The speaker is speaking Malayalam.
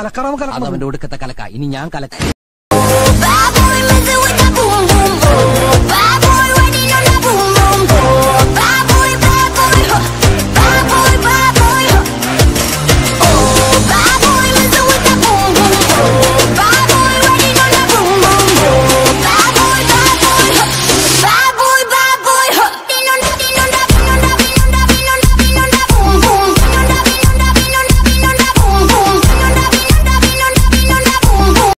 കലക്കണം കലക്കണം അതവന്റെ ഒടുക്കത്തെ കലക്ക. ഇനി ഞാൻ കലക്ക